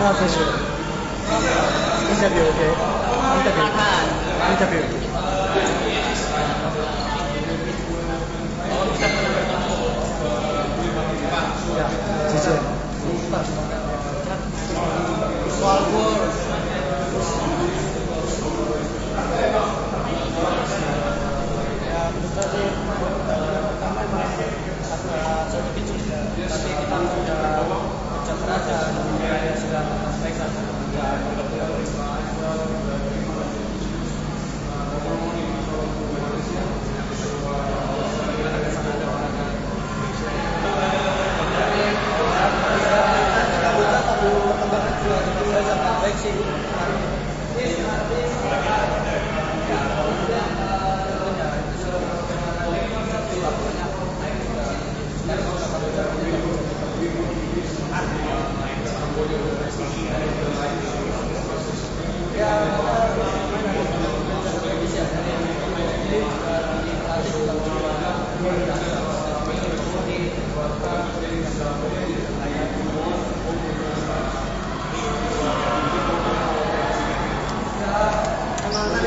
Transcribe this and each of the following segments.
川選手、インタビューを受け、インタビュー、インタビュー。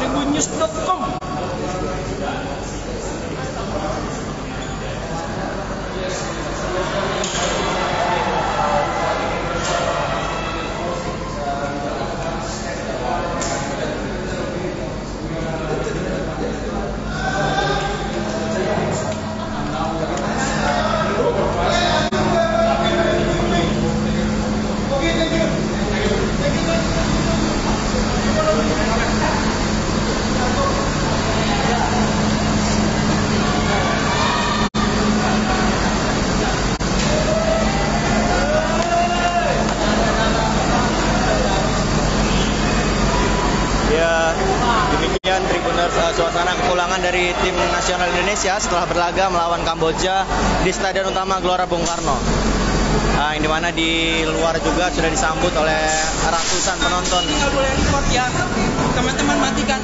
Это не штрафком. Ya, demikian Tribuners uh, suasana kepulangan dari tim nasional Indonesia setelah berlaga melawan Kamboja di Stadion Utama Gelora Bung Karno. Nah, yang di mana di luar juga sudah disambut oleh ratusan penonton. Tinggal boleh ya Teman-teman matikan